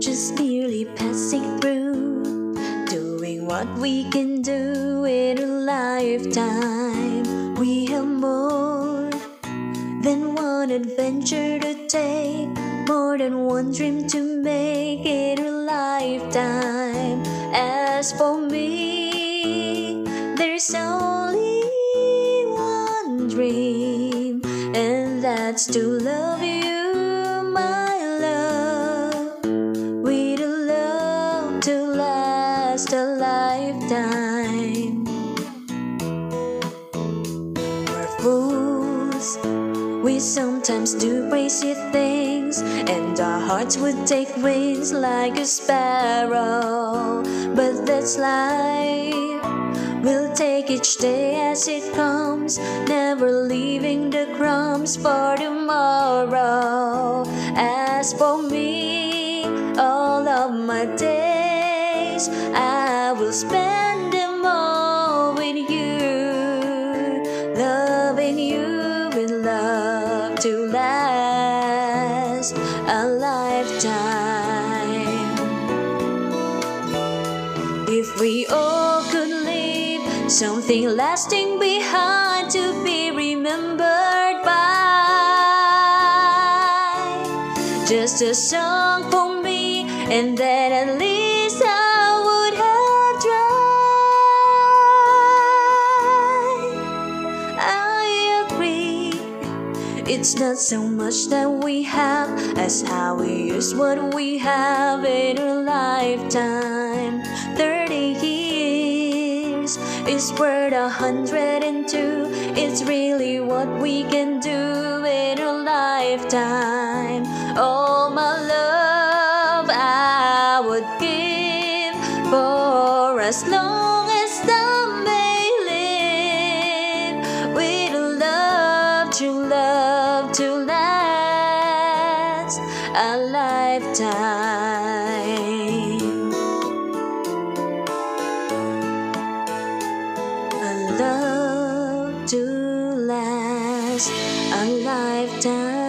just merely passing through, doing what we can do in a lifetime. We have more than one adventure to take, more than one dream to make in a lifetime. As for me, there's only one dream, and that's to love you. Lifetime. We're fools. We sometimes do crazy things, and our hearts would take wings like a sparrow. But that's life. We'll take each day as it comes, never leaving the crumbs for tomorrow. As for me, all of my days I spend them all with you, loving you with love to last a lifetime. If we all could leave something lasting behind to be remembered by, just a song for me, and then at least It's not so much that we have as how we use what we have in a lifetime. Thirty years is worth a hundred and two. It's really what we can do in a lifetime. All my love I would give for as long to last a lifetime. A love to last a lifetime.